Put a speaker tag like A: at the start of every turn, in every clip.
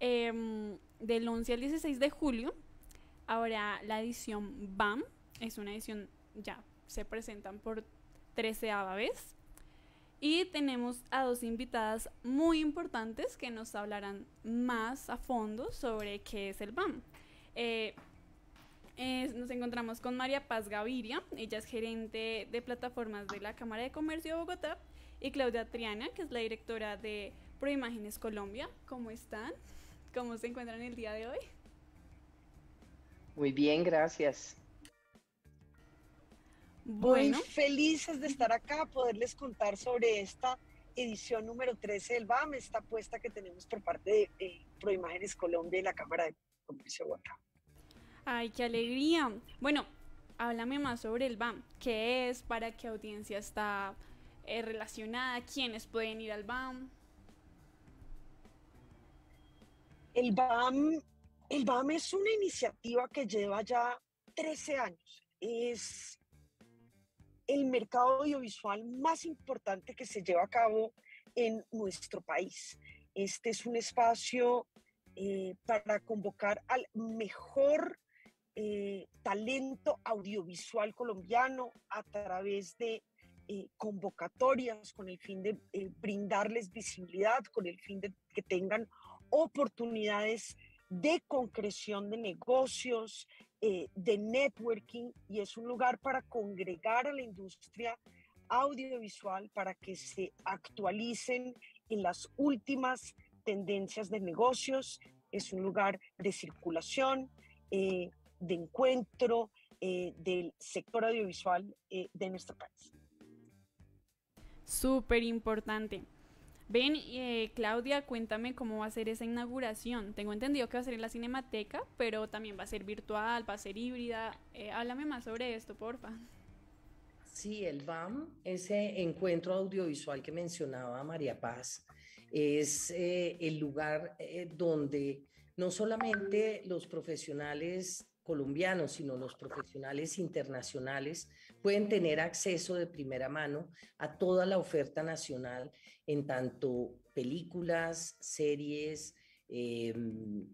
A: Em, del 11 al 16 de julio habrá la edición BAM. Es una edición, ya se presentan por 13 vez. Y tenemos a dos invitadas muy importantes que nos hablarán más a fondo sobre qué es el BAM. Eh, nos encontramos con María Paz Gaviria, ella es gerente de plataformas de la Cámara de Comercio de Bogotá, y Claudia Triana, que es la directora de Proimágenes Colombia. ¿Cómo están? ¿Cómo se encuentran el día de hoy?
B: Muy bien, gracias.
C: Bueno. Muy felices de estar acá, poderles contar sobre esta edición número 13 del BAM, esta apuesta que tenemos por parte de Proimágenes Colombia y la Cámara de Comercio de Bogotá.
A: Ay, qué alegría. Bueno, háblame más sobre el BAM. ¿Qué es? ¿Para qué audiencia está eh, relacionada? ¿Quiénes pueden ir al BAM?
C: El BAM, el BAM es una iniciativa que lleva ya 13 años. Es el mercado audiovisual más importante que se lleva a cabo en nuestro país. Este es un espacio eh, para convocar al mejor eh, talento audiovisual colombiano a través de eh, convocatorias con el fin de brindarles visibilidad, con el fin de que tengan oportunidades de concreción de negocios, de networking, y es un lugar para congregar a la industria audiovisual para que se actualicen en las últimas tendencias de negocios. Es un lugar de circulación, de encuentro eh, del sector audiovisual eh, de nuestro país.
A: Súper importante. Ven, eh, Claudia, cuéntame cómo va a ser esa inauguración. Tengo entendido que va a ser en la Cinemateca, pero también va a ser virtual, va a ser híbrida. háblame más sobre esto, porfa.
B: Sí, el BAM, ese encuentro audiovisual que mencionaba María Paz, es el lugar donde no solamente los profesionales colombianos, sino los profesionales internacionales pueden tener acceso de primera mano a toda la oferta nacional en tanto películas, series, em,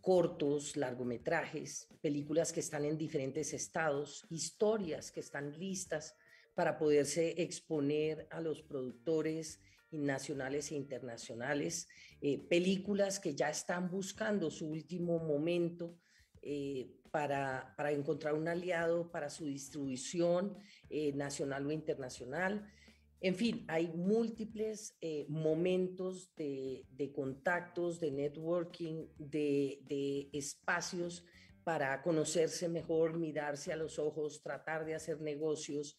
B: cortos, largometrajes, películas que están en diferentes estados, historias que están listas para poderse exponer a los productores nacionales e internacionales, eh, películas que ya están buscando su último momento eh, para, encontrar un aliado para su distribución eh, nacional o internacional. En fin, hay múltiples eh, momentos de, contactos, de networking, de, espacios para conocerse mejor, mirarse a los ojos, tratar de hacer negocios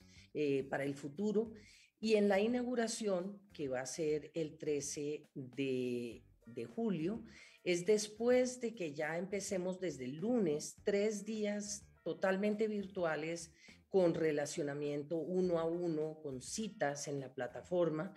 B: para el futuro. Y en la inauguración, que va a ser el 13 de, de julio, es después de que ya empecemos desde el lunes, tres días totalmente virtuales con relacionamiento uno a uno, con citas en la plataforma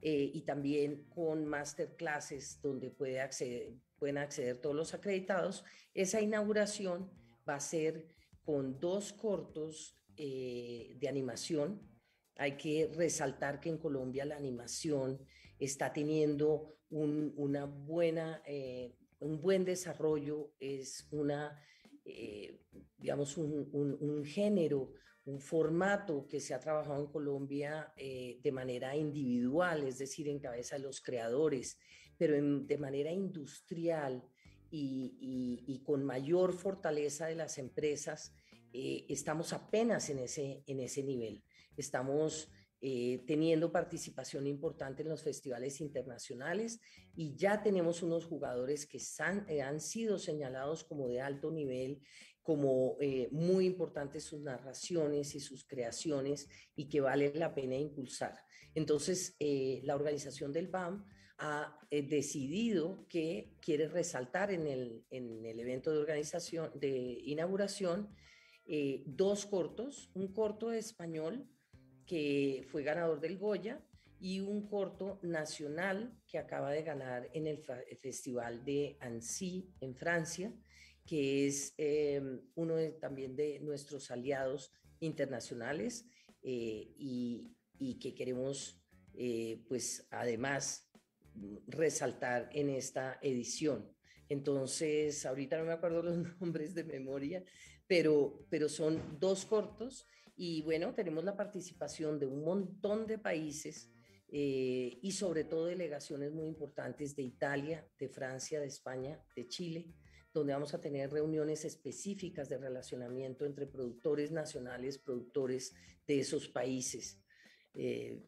B: eh, y también con masterclasses donde puede acceder, pueden acceder todos los acreditados. Esa inauguración va a ser con dos cortos eh, de animación hay que resaltar que en Colombia la animación está teniendo un, una buena, eh, un buen desarrollo, es una, eh, digamos, un, género, un formato que se ha trabajado en Colombia eh, de manera individual, es decir, en cabeza de los creadores, pero de manera industrial y, y, con mayor fortaleza de las empresas, estamos apenas en ese, en ese nivel. Estamos eh, teniendo participación importante en los festivales internacionales y ya tenemos unos jugadores que eh, han, sido señalados como de alto nivel, como eh, muy importantes sus narraciones y sus creaciones y que vale la pena impulsar. Entonces, la organización del BAM ha decidido que quiere resaltar en el, en el evento de organización, de inauguración, dos cortos, un corto español, que fue ganador del Goya, y un corto nacional que acaba de ganar en el, Festival de Annecy en Francia, que es em, uno también de nuestros aliados internacionales eh, y, que queremos, eh, pues además, resaltar en esta edición. Entonces, ahorita no me acuerdo los nombres de memoria, pero, pero son dos cortos y bueno, tenemos la participación de un montón de países eh, y sobre todo delegaciones muy importantes de Italia, de Francia, de España, de Chile, donde vamos a tener reuniones específicas de relacionamiento entre productores nacionales, productores de esos países. Eh,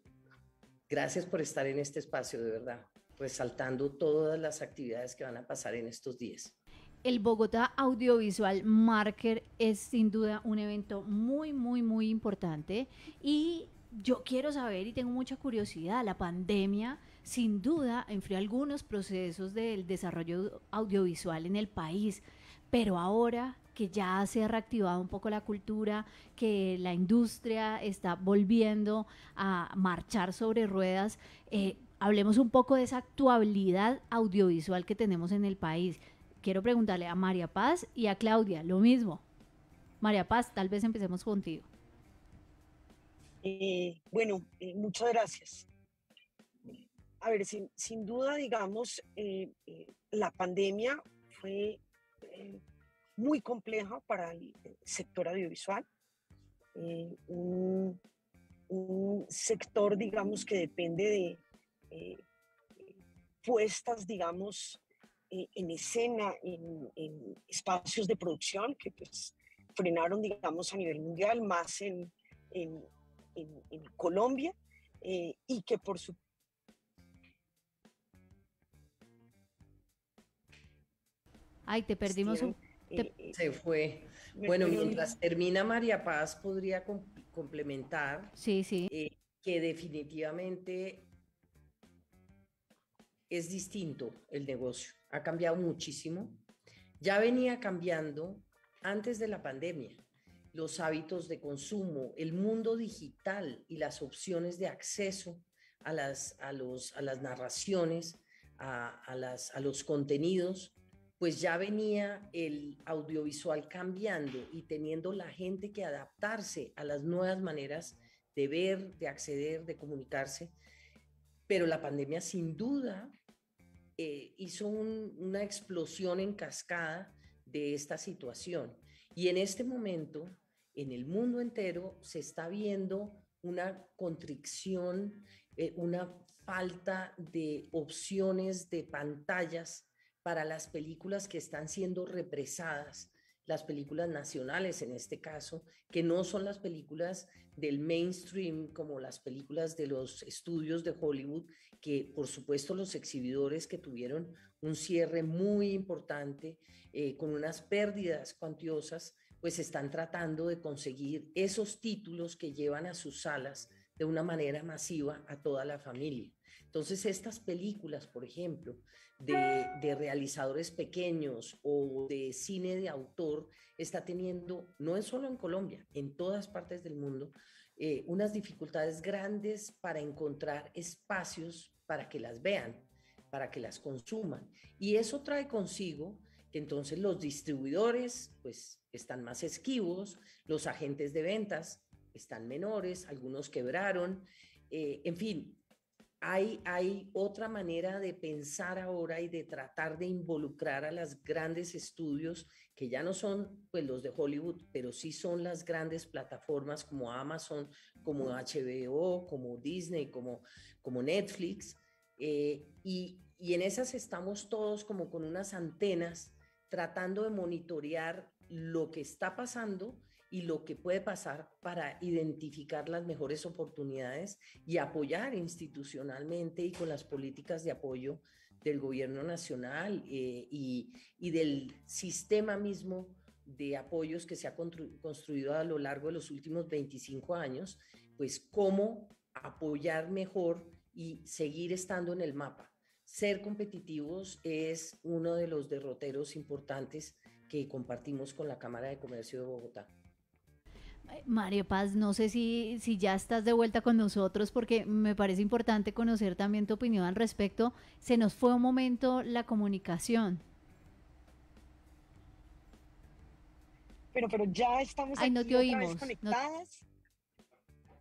B: gracias por estar en este espacio, de verdad, resaltando todas las actividades que van a pasar en estos días.
D: El Bogotá Audiovisual Marker es sin duda un evento muy, muy, muy importante y yo quiero saber y tengo mucha curiosidad, la pandemia sin duda enfrió algunos procesos del desarrollo audiovisual en el país, pero ahora que ya se ha reactivado un poco la cultura, que la industria está volviendo a marchar sobre ruedas, eh, hablemos un poco de esa actualidad audiovisual que tenemos en el país. Quiero preguntarle a María Paz y a Claudia lo mismo. María Paz, tal vez empecemos contigo.
C: Eh, bueno, eh, muchas gracias. A ver, sin, duda, digamos, eh, la pandemia fue muy compleja para el sector audiovisual. Un, sector, digamos, que depende de puestas, digamos, en escena, en, en, espacios de producción que pues frenaron, digamos, a nivel mundial, más en, en, Colombia eh, y que por su
D: Ay, te perdimos un...
B: Eh, eh, Se fue. Bueno, mientras termina María Paz, podría complementar
D: sí, sí.
B: que definitivamente es distinto el negocio. Ha cambiado muchísimo. Ya venía cambiando antes de la pandemia los hábitos de consumo, el mundo digital y las opciones de acceso a las, a los, a las narraciones, a, las, a los contenidos, pues ya venía el audiovisual cambiando y teniendo la gente que adaptarse a las nuevas maneras de ver, de acceder, de comunicarse. Pero la pandemia sin duda eh, hizo una explosión en cascada de esta situación. Y en este momento en el mundo entero se está viendo una constricción, eh, una falta de opciones de pantallas para las películas que están siendo represadas, las películas nacionales en este caso, que no son las películas del mainstream como las películas de los estudios de Hollywood, que por supuesto los exhibidores que tuvieron un cierre muy importante, eh, con unas pérdidas cuantiosas, pues están tratando de conseguir esos títulos que llevan a sus salas de una manera masiva a toda la familia. Entonces, estas películas, por ejemplo, de, realizadores pequeños o de cine de autor, está teniendo, no es solo en Colombia, en todas partes del mundo, eh, unas dificultades grandes para encontrar espacios para que las vean, para que las consuman. Y eso trae consigo entonces los distribuidores pues están más esquivos, los agentes de ventas están menores, algunos quebraron, eh, en fin, hay, hay otra manera de pensar ahora y de tratar de involucrar a las grandes estudios que ya no son pues los de Hollywood, pero sí son las grandes plataformas como Amazon, como HBO, como Disney, como, como Netflix. Eh, y, y en esas estamos todos como con unas antenas tratando de monitorear lo que está pasando y lo que puede pasar para identificar las mejores oportunidades y apoyar institucionalmente y con las políticas de apoyo del gobierno nacional eh, y, y, del sistema mismo de apoyos que se ha construido a lo largo de los últimos 25 años, pues cómo apoyar mejor y seguir estando en el mapa ser competitivos es uno de los derroteros importantes que compartimos con la Cámara de Comercio de Bogotá.
D: María Paz, no sé si, si ya estás de vuelta con nosotros porque me parece importante conocer también tu opinión al respecto. Se nos fue un momento la comunicación.
C: Pero, pero ya estamos
D: Ay, no te oímos.
C: conectadas.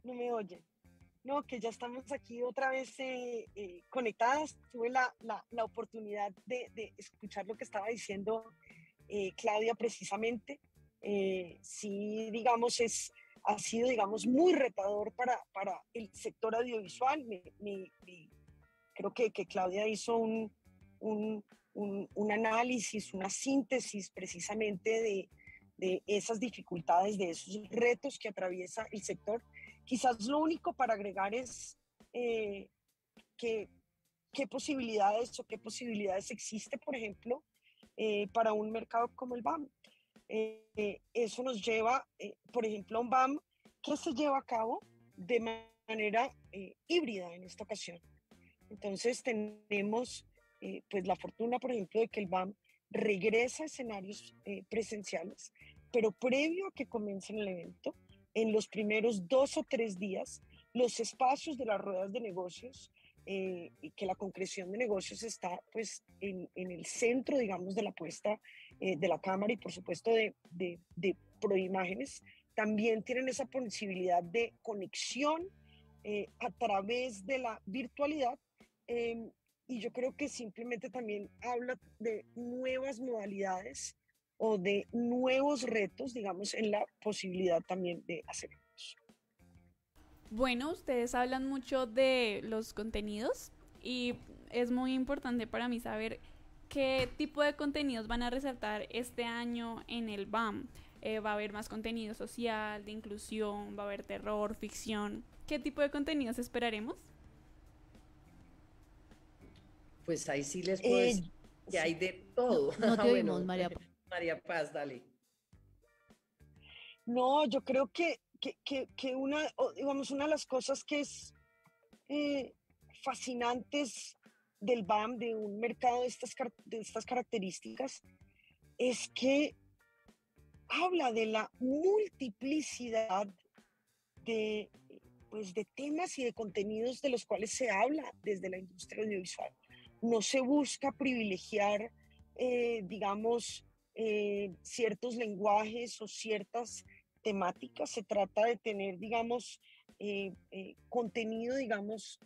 C: No... no me oye. no, que ya estamos aquí otra vez eh, eh, conectadas. Tuve la, la, la oportunidad de, de, escuchar lo que estaba diciendo eh, Claudia precisamente. Sí, digamos, es, ha sido, digamos, muy retador para, para el sector audiovisual. creo que, que, Claudia hizo un, un, un, un, análisis, una síntesis precisamente de, de esas dificultades, de esos retos que atraviesa el sector Quizás lo único para agregar es eh, que, qué posibilidades o qué posibilidades existe, por ejemplo, eh, para un mercado como el BAM. Eh, eso nos lleva, por ejemplo, un BAM que se lleva a cabo de manera híbrida en esta ocasión. Entonces tenemos pues la fortuna, por ejemplo, de que el BAM regresa a escenarios presenciales, pero previo a que comience el evento, en los primeros dos o tres días los espacios de las ruedas de negocios eh, y que la concreción de negocios está pues en, el centro, digamos, de la puesta eh, de la cámara y por supuesto de, de, de proimágenes, también tienen esa posibilidad de conexión eh, a través de la virtualidad. Em, y yo creo que simplemente también habla de nuevas modalidades o de nuevos retos, digamos, en la posibilidad también de hacer
A: Bueno, ustedes hablan mucho de los contenidos y es muy importante para mí saber qué tipo de contenidos van a resaltar este año en el BAM. Eh, va a haber más contenido social, de inclusión, va a haber terror, ficción. ¿Qué tipo de contenidos esperaremos?
B: Pues ahí sí les puedo eh, decir que hay de todo.
D: No, te oímos, María.
B: María Paz, dale.
C: No, yo creo que, que, una, digamos, una de las cosas que es eh, fascinantes del BAM, de un mercado de estas, de estas características, es que habla de la multiplicidad de, pues, de temas y de contenidos de los cuales se habla desde la industria audiovisual. No se busca privilegiar, eh, digamos, eh, ciertos lenguajes o ciertas temáticas. Se trata de tener, digamos, eh, contenido, digamos,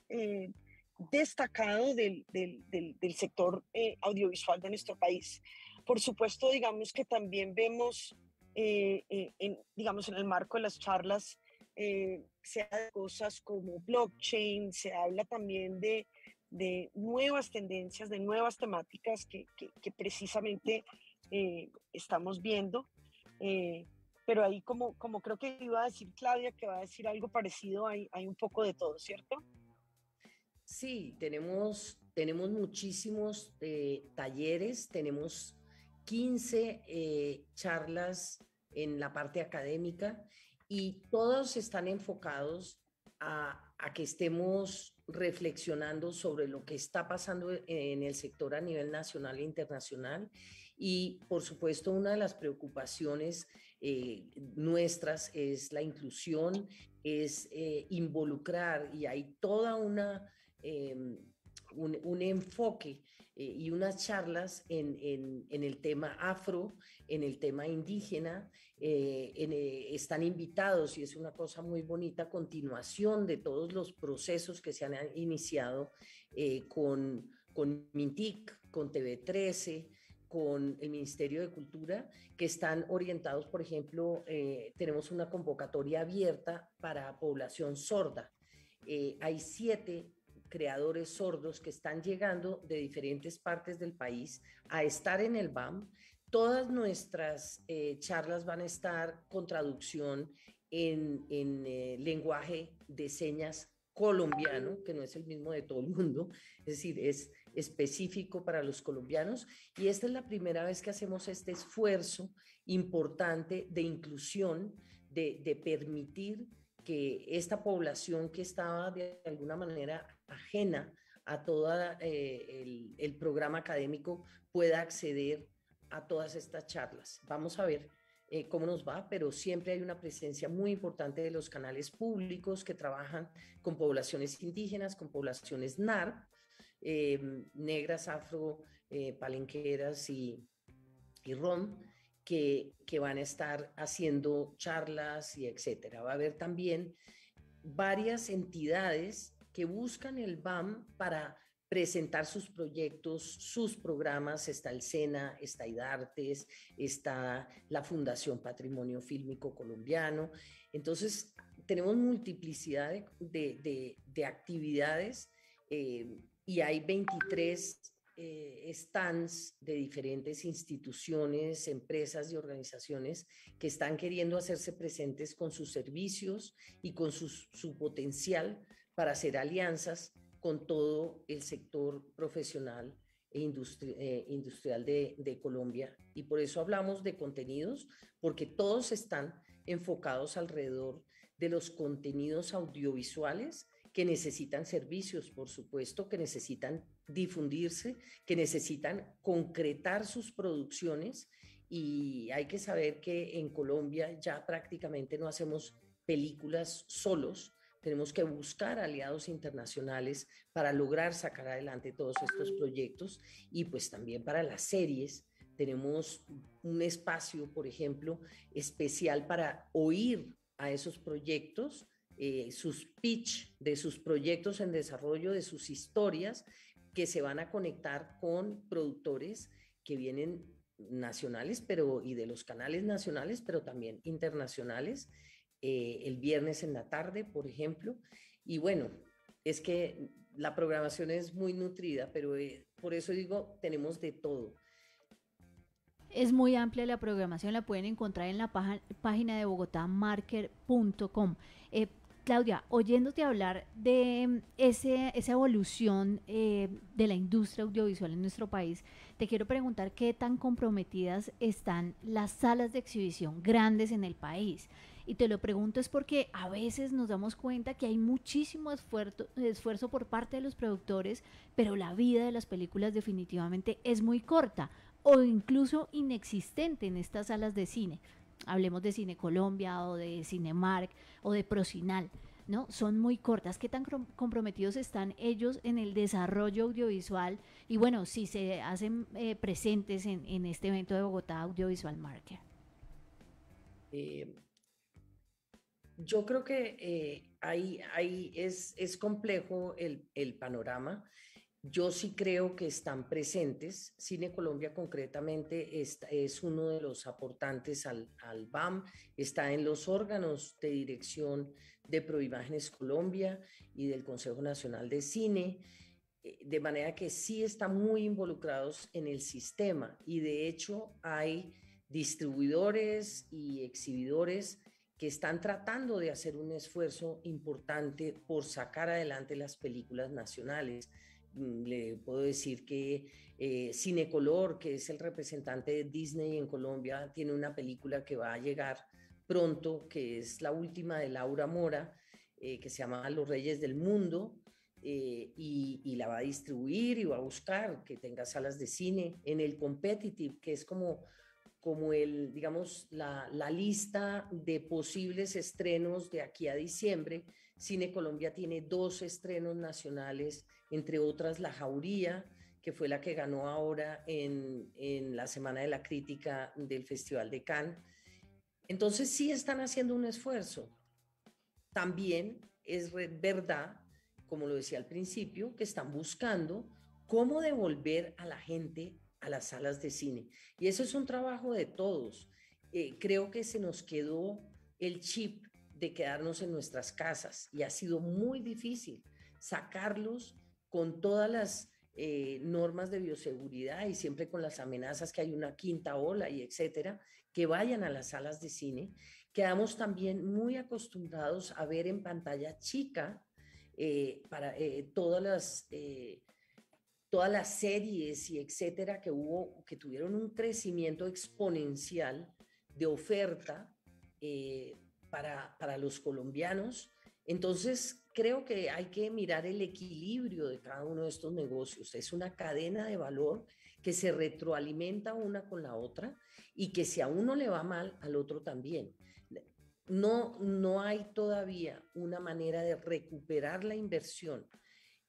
C: destacado del, del, del, sector audiovisual de nuestro país. Por supuesto, digamos que también vemos, en, digamos, en el marco de las charlas, se habla de cosas como blockchain, se habla también de, de nuevas tendencias, de nuevas temáticas que, que, que precisamente eh, estamos viendo. Eh, pero ahí como, como creo que iba a decir Claudia, que va a decir algo parecido, hay, hay un poco de todo, ¿cierto?
B: Sí, tenemos, tenemos muchísimos eh, talleres, tenemos 15 charlas en la parte académica y todos están enfocados a, que estemos reflexionando sobre lo que está pasando en el sector a nivel nacional e internacional. Y por supuesto, una de las preocupaciones eh, nuestras es la inclusión, es eh, involucrar y hay toda una... Em, un, enfoque eh, y unas charlas en, el tema afro, en el tema indígena. están invitados y es una cosa muy bonita, continuación de todos los procesos que se han iniciado con, con Mintic, con TV13, con el Ministerio de Cultura, que están orientados, por ejemplo, eh, tenemos una convocatoria abierta para población sorda. Eh, hay siete creadores sordos que están llegando de diferentes partes del país a estar en el BAM. Todas nuestras eh, charlas van a estar con traducción en, en lenguaje de señas colombiano, que no es el mismo de todo el mundo, es decir, es específico para los colombianos y esta es la primera vez que hacemos este esfuerzo importante de inclusión, de, permitir que esta población que estaba de alguna manera ajena a todo eh, el, programa académico pueda acceder a todas estas charlas. Vamos a ver eh, cómo nos va, pero siempre hay una presencia muy importante de los canales públicos que trabajan con poblaciones indígenas, con poblaciones NARP, eh, negras, afro, eh, palenqueras y, y rom, que, que, van a estar haciendo charlas y etcétera. Va a haber también varias entidades que buscan el BAM para presentar sus proyectos, sus programas. Está el SENA, está IDARTES, está la Fundación Patrimonio Fílmico Colombiano. Entonces, tenemos multiplicidad de, actividades eh, y hay 23 eh, stands de diferentes instituciones, empresas y organizaciones que están queriendo hacerse presentes con sus servicios y con su potencial para hacer alianzas con todo el sector profesional e eh, industrial de, de Colombia. Y por eso hablamos de contenidos, porque todos están enfocados alrededor de los contenidos audiovisuales que necesitan servicios, por supuesto, que necesitan difundirse, que necesitan concretar sus producciones y hay que saber que en Colombia ya prácticamente no hacemos películas solos, tenemos que buscar aliados internacionales para lograr sacar adelante todos estos proyectos y pues también para las series. Tenemos un espacio, por ejemplo, especial para oír a esos proyectos, eh, sus pitch de sus proyectos en desarrollo, de sus historias, que se van a conectar con productores que vienen nacionales, pero y de los canales nacionales, pero también internacionales, eh, el viernes en la tarde, por ejemplo. Y bueno, es que la programación es muy nutrida, pero eh, por eso digo, tenemos de todo.
D: Es muy amplia la programación, la pueden encontrar en la página de bogotamarker.com. Eh, Claudia, oyéndote hablar de ese, esa evolución eh, de la industria audiovisual en nuestro país, te quiero preguntar qué tan comprometidas están las salas de exhibición grandes en el país. Y te lo pregunto es porque a veces nos damos cuenta que hay muchísimo esfuerzo, por parte de los productores, pero la vida de las películas definitivamente es muy corta o incluso inexistente en estas salas de cine hablemos de Cine Colombia o de Cinemark o de Procinal, ¿no? Son muy cortas. ¿Qué tan comprometidos están ellos en el desarrollo audiovisual? Y bueno, si se hacen eh, presentes en, este evento de Bogotá Audiovisual Market.
B: Eh, yo creo que eh, ahí, es, es, complejo el, el panorama. Yo sí creo que están presentes. Cine Colombia concretamente es uno de los aportantes al, al, BAM, está en los órganos de dirección de Proimágenes Colombia y del Consejo Nacional de Cine, eh, de manera que sí están muy involucrados en el sistema y de hecho hay distribuidores y exhibidores que están tratando de hacer un esfuerzo importante por sacar adelante las películas nacionales. Mm, le puedo decir que eh, Cinecolor, que es el representante de Disney en Colombia, tiene una película que va a llegar pronto, que es la última de Laura Mora, eh, que se llama Los Reyes del Mundo, eh, y, la va a distribuir y va a buscar que tenga salas de cine en el competitive, que es como, como el, digamos, la, la lista de posibles estrenos de aquí a diciembre. Cine Colombia tiene dos estrenos nacionales entre otras La Jauría, que fue la que ganó ahora en, la Semana de la Crítica del Festival de Cannes. Entonces sí están haciendo un esfuerzo. También es verdad, como lo decía al principio, que están buscando cómo devolver a la gente a las salas de cine. Y eso es un trabajo de todos. Eh, creo que se nos quedó el chip de quedarnos en nuestras casas y ha sido muy difícil sacarlos con todas las eh, normas de bioseguridad y siempre con las amenazas que hay una quinta ola y etcétera, que vayan a las salas de cine. Quedamos también muy acostumbrados a ver en pantalla chica eh, para todas las todas las series y etcétera que hubo, que tuvieron un crecimiento exponencial de oferta para, para los colombianos. Entonces, creo que hay que mirar el equilibrio de cada uno de estos negocios. Es una cadena de valor que se retroalimenta una con la otra y que si a uno le va mal, al otro también. No, no hay todavía una manera de recuperar la inversión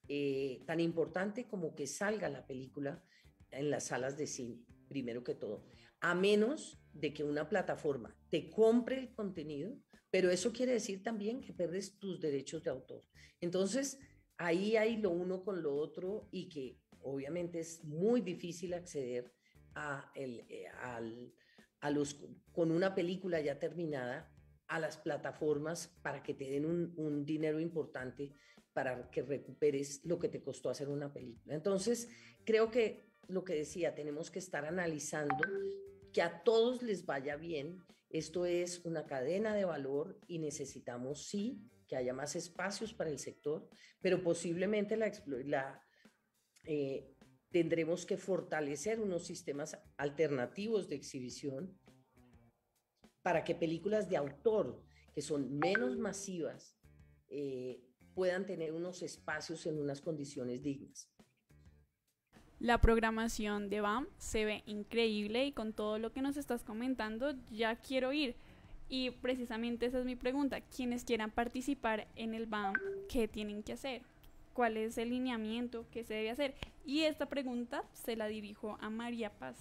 B: eh, tan importante como que salga la película en las salas de cine, primero que todo, a menos de que una plataforma te compre el contenido pero eso quiere decir también que pierdes tus derechos de autor. Entonces, ahí hay lo uno con lo otro y que obviamente es muy difícil acceder a, el, eh, a los, con una película ya terminada a las plataformas para que te den un, dinero importante para que recuperes lo que te costó hacer una película. Entonces, creo que lo que decía, tenemos que estar analizando que a todos les vaya bien. Esto es una cadena de valor y necesitamos, sí, que haya más espacios para el sector, pero posiblemente la, la eh, tendremos que fortalecer unos sistemas alternativos de exhibición para que películas de autor, que son menos masivas, eh, puedan tener unos espacios en unas condiciones dignas.
A: La programación de BAM se ve increíble y con todo lo que nos estás comentando ya quiero ir. Y precisamente esa es mi pregunta. Quienes quieran participar en el BAM, ¿qué tienen que hacer? ¿Cuál es el lineamiento que se debe hacer? Y esta pregunta se la dirijo a María Paz.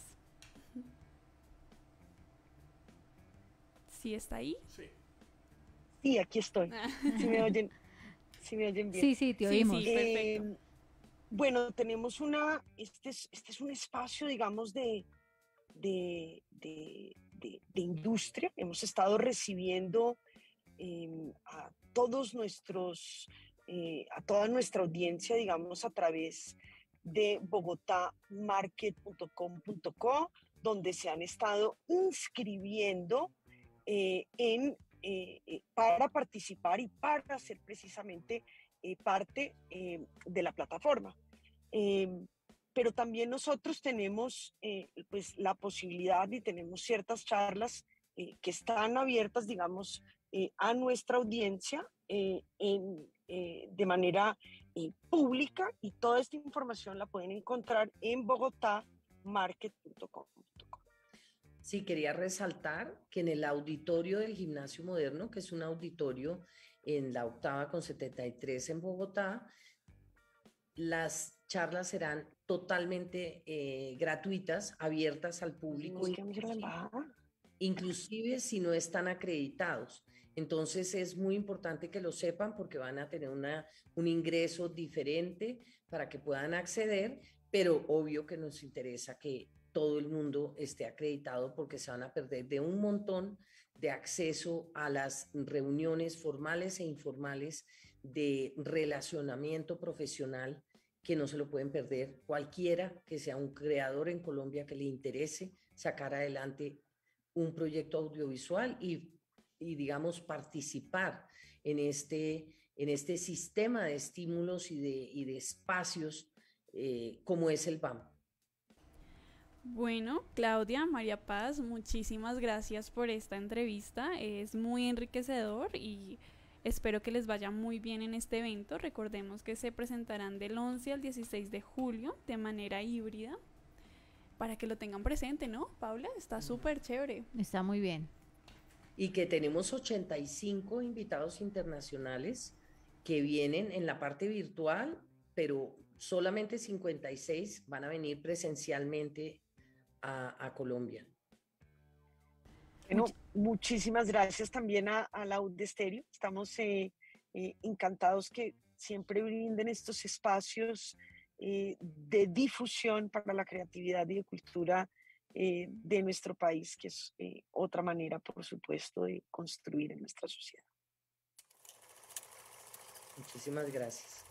A: ¿Sí está ahí?
C: Sí. Sí, aquí estoy. Si me oyen, si me oyen bien.
D: Sí, sí, te oímos.
A: Sí, perfecto.
C: Eh, bueno, tenemos una, este es, este es un espacio, digamos, de, de, de, de industria. Hemos estado recibiendo eh, a todos nuestros, eh, a toda nuestra audiencia, digamos, a través de bogotamarket.com.co, donde se han estado inscribiendo eh, en, para participar y para ser precisamente eh, parte eh, de la plataforma. Em, pero también nosotros tenemos eh, pues la posibilidad y tenemos ciertas charlas que están abiertas, digamos, a nuestra audiencia en, de manera pública y toda esta información la pueden encontrar en bogotamarket.com.
B: Sí, quería resaltar que en el auditorio del Gimnasio Moderno, que es un auditorio en la octava con 73 en Bogotá. Las charlas serán totalmente eh, gratuitas, abiertas al público, inclusive, si no están acreditados. Entonces es muy importante que lo sepan porque van a tener una, un ingreso diferente para que puedan acceder, pero obvio que nos interesa que todo el mundo esté acreditado porque se van a perder de un montón de acceso a las reuniones formales e informales de relacionamiento profesional que no se lo pueden perder cualquiera que sea un creador en Colombia que le interese sacar adelante un proyecto audiovisual y, digamos, participar en este, en este sistema de estímulos y de, de espacios eh, como es el BAM.
A: Bueno, Claudia, María Paz, muchísimas gracias por esta entrevista. Es muy enriquecedor y espero que les vaya muy bien en este evento. Recordemos que se presentarán del 11 al 16 de julio de manera híbrida para que lo tengan presente, ¿no? Paula, está súper chévere.
D: Está muy bien.
B: Y que tenemos 85 invitados internacionales que vienen en la parte virtual, pero solamente 56 van a venir presencialmente a, Colombia.
C: Bueno, muchísimas gracias también a, a la UD Estéreo. Estamos eh, eh, encantados que siempre brinden estos espacios eh, de difusión para la creatividad y de cultura de nuestro país, que es otra manera, por supuesto, de construir en nuestra sociedad.
B: Muchísimas gracias.